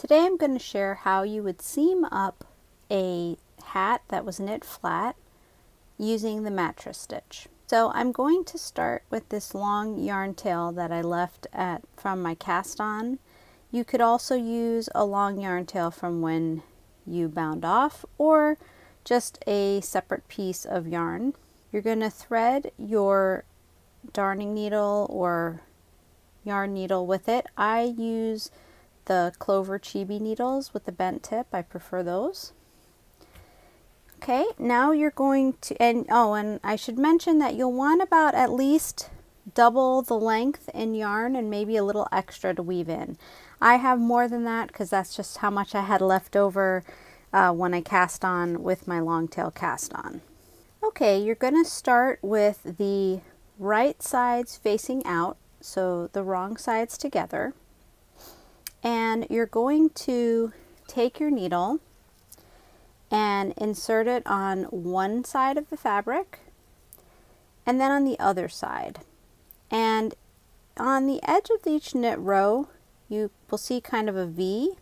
Today I'm going to share how you would seam up a hat that was knit flat using the mattress stitch. So I'm going to start with this long yarn tail that I left at from my cast on. You could also use a long yarn tail from when you bound off or just a separate piece of yarn. You're going to thread your darning needle or yarn needle with it. I use the Clover Chibi needles with the bent tip. I prefer those. Okay, now you're going to, and oh, and I should mention that you'll want about at least double the length in yarn and maybe a little extra to weave in. I have more than that because that's just how much I had left over uh, when I cast on with my long tail cast on. Okay, you're going to start with the right sides facing out, so the wrong sides together and you're going to take your needle and insert it on one side of the fabric and then on the other side. And on the edge of each knit row, you will see kind of a V.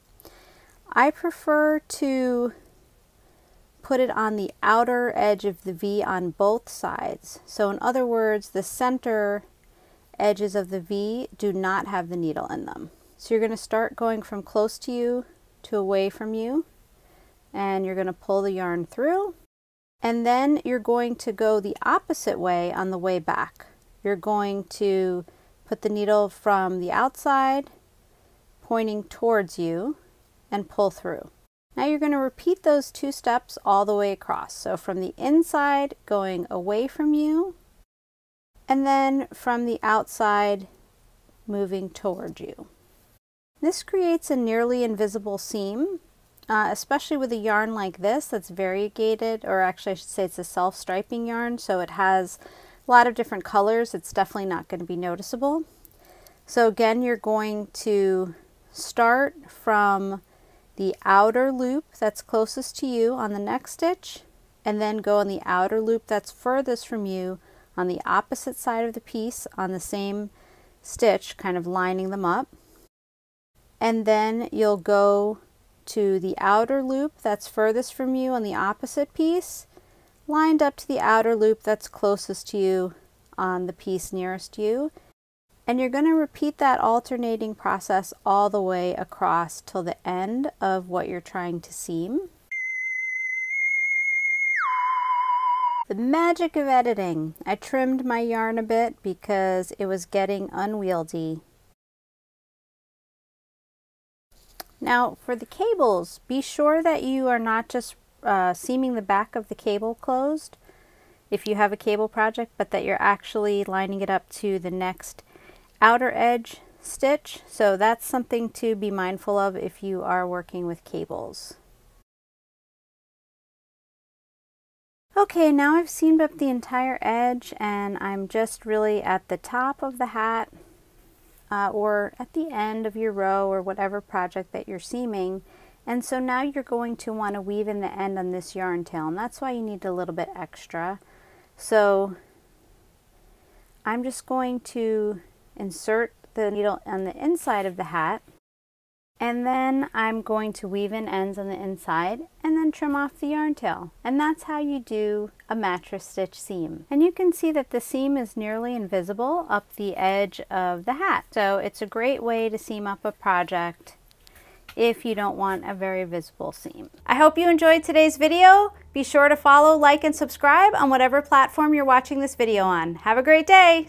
I prefer to put it on the outer edge of the V on both sides. So in other words, the center edges of the V do not have the needle in them. So you're going to start going from close to you to away from you and you're going to pull the yarn through and then you're going to go the opposite way on the way back. You're going to put the needle from the outside pointing towards you and pull through. Now you're going to repeat those two steps all the way across. So from the inside going away from you and then from the outside moving toward you. This creates a nearly invisible seam, uh, especially with a yarn like this that's variegated, or actually I should say it's a self-striping yarn, so it has a lot of different colors. It's definitely not going to be noticeable. So again, you're going to start from the outer loop that's closest to you on the next stitch, and then go on the outer loop that's furthest from you on the opposite side of the piece on the same stitch, kind of lining them up and then you'll go to the outer loop that's furthest from you on the opposite piece, lined up to the outer loop that's closest to you on the piece nearest you. And you're going to repeat that alternating process all the way across till the end of what you're trying to seam. The magic of editing. I trimmed my yarn a bit because it was getting unwieldy Now for the cables, be sure that you are not just uh, seaming the back of the cable closed if you have a cable project, but that you're actually lining it up to the next outer edge stitch. So that's something to be mindful of if you are working with cables. Okay, now I've seamed up the entire edge and I'm just really at the top of the hat uh, or at the end of your row or whatever project that you're seaming. And so now you're going to want to weave in the end on this yarn tail and that's why you need a little bit extra. So I'm just going to insert the needle on the inside of the hat and then I'm going to weave in ends on the inside and then trim off the yarn tail. And that's how you do a mattress stitch seam. And you can see that the seam is nearly invisible up the edge of the hat. So it's a great way to seam up a project if you don't want a very visible seam. I hope you enjoyed today's video. Be sure to follow, like, and subscribe on whatever platform you're watching this video on. Have a great day!